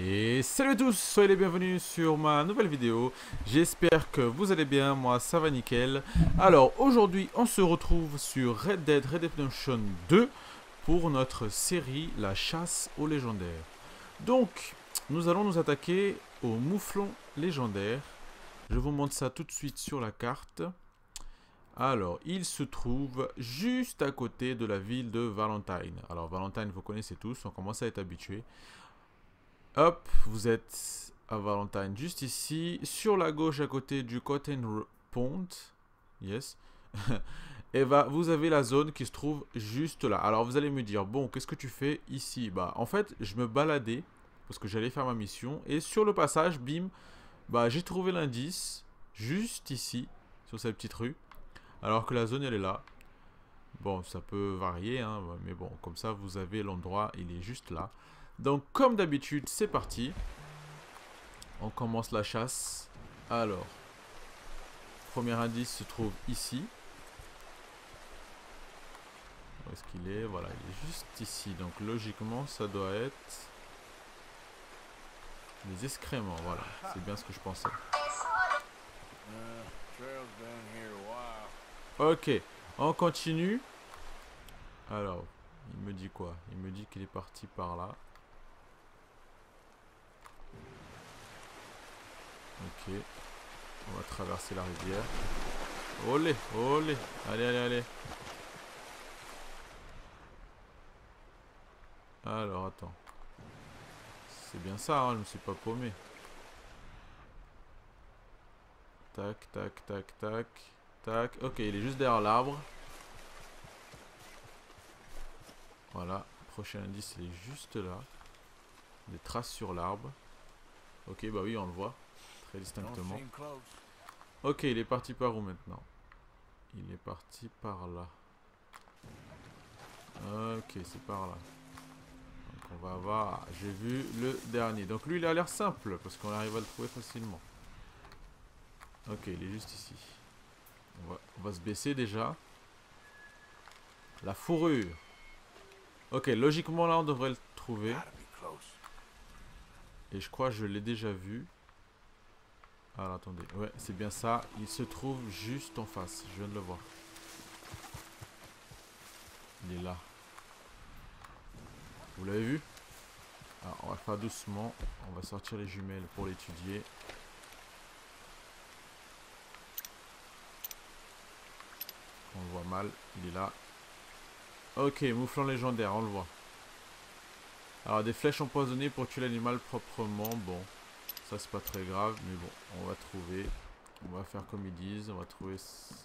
Et salut à tous, soyez les bienvenus sur ma nouvelle vidéo. J'espère que vous allez bien, moi ça va nickel. Alors aujourd'hui on se retrouve sur Red Dead Redemption 2 pour notre série La chasse aux légendaires. Donc nous allons nous attaquer au mouflon légendaire. Je vous montre ça tout de suite sur la carte. Alors, il se trouve juste à côté de la ville de Valentine. Alors, Valentine, vous connaissez tous, on commence à être habitué. Hop, vous êtes à Valentine, juste ici, sur la gauche à côté du Cotton Pond. Yes. Et bah, vous avez la zone qui se trouve juste là. Alors, vous allez me dire, bon, qu'est-ce que tu fais ici? Bah, en fait, je me baladais parce que j'allais faire ma mission. Et sur le passage, bim, bah, j'ai trouvé l'indice juste ici, sur cette petite rue. Alors que la zone, elle est là. Bon, ça peut varier, hein, mais bon, comme ça, vous avez l'endroit, il est juste là. Donc, comme d'habitude, c'est parti. On commence la chasse. Alors, premier indice se trouve ici. Où est-ce qu'il est? Voilà, il est juste ici. Donc, logiquement, ça doit être... Les excréments, voilà. C'est bien ce que je pensais. Ok, on continue. Alors, il me dit quoi? Il me dit qu'il est parti par là. On va traverser la rivière. Olé, olé. Allez, allez, allez. Alors, attends. C'est bien ça, hein, je me suis pas paumé. Tac, tac, tac, tac. Tac. Ok, il est juste derrière l'arbre. Voilà. Prochain indice, il est juste là. Des traces sur l'arbre. Ok, bah oui, on le voit. Très distinctement. Ok, il est parti par où maintenant? Il est parti par là. Ok, c'est par là. Donc on va voir. J'ai vu le dernier. Donc lui, il a l'air simple parce qu'on arrive à le trouver facilement. Ok, il est juste ici. On va, on va se baisser déjà. La fourrure. Ok, logiquement là, on devrait le trouver. Et je crois que je l'ai déjà vu. Alors attendez, ouais, c'est bien ça. Il se trouve juste en face. Je viens de le voir. Il est là. Vous l'avez vu? Alors, on va faire doucement. On va sortir les jumelles pour l'étudier. On le voit mal. Il est là. Ok, mouflon légendaire, on le voit. Alors, des flèches empoisonnées pour tuer l'animal proprement. Bon, ça c'est pas très grave, mais bon, on va trouver. On va faire comme ils disent. On va trouver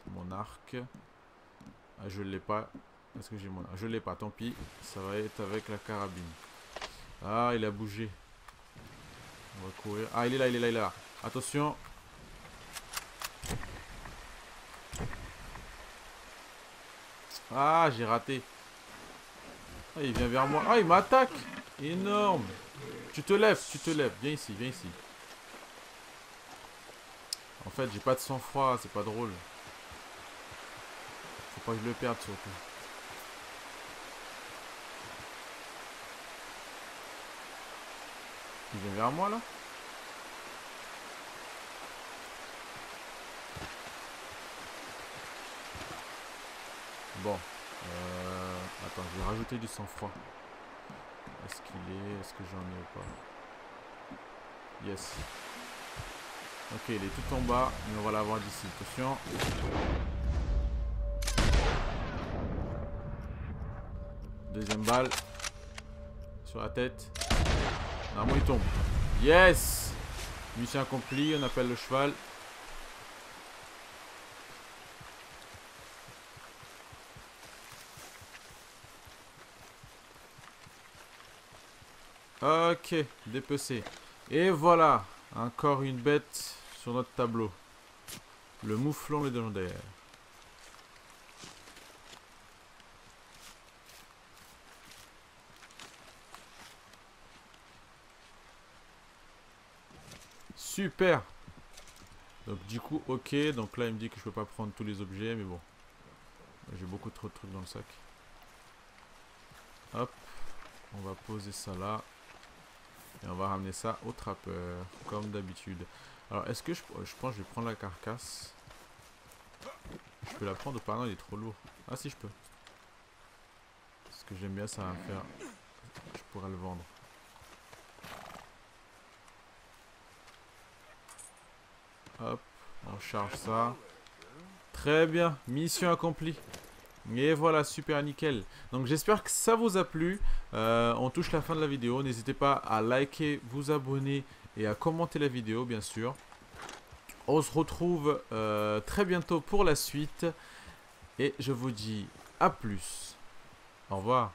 mon arc. Ah, je l'ai pas. Est-ce que j'ai mon arc? Je l'ai pas, tant pis. Ça va être avec la carabine. Ah, il a bougé. On va courir. Ah, il est là, il est là, il est là. Attention. Ah, j'ai raté. Ah, il vient vers moi. Ah, il m'attaque. Énorme. Tu te lèves, tu te lèves. Viens ici, viens ici. En fait, j'ai pas de sang-froid, c'est pas drôle. Faut pas que je le perde surtout. Il vient vers moi là? Bon. Euh, attends, je vais rajouter du sang-froid. Est-ce qu'il est... Est-ce que j'en ai ou pas? Yes. Ok, il est tout en bas, mais on va l'avoir d'ici. Attention. Deuxième balle. Sur la tête. Normalement, il tombe. Yes Mission accomplie, on appelle le cheval. Ok, dépecé. Et voilà, encore une bête sur notre tableau. Le mouflon légendaire. Super Donc du coup, ok. Donc là, il me dit que je peux pas prendre tous les objets, mais bon. J'ai beaucoup trop de trucs dans le sac. Hop. On va poser ça là. Et on va ramener ça au trappeur, comme d'habitude. Alors, est-ce que je, je pense que je vais prendre la carcasse Je peux la prendre ou pas? Non, il est trop lourd. Ah si, je peux. Ce que j'aime bien, ça va faire... Je pourrais le vendre. Hop, on charge ça. Très bien, mission accomplie. Et voilà, super nickel. Donc j'espère que ça vous a plu. Euh, on touche la fin de la vidéo. N'hésitez pas à liker, vous abonner et à commenter la vidéo, bien sûr. On se retrouve euh, très bientôt pour la suite. Et je vous dis à plus. Au revoir.